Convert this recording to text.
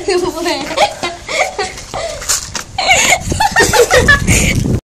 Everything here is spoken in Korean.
때문에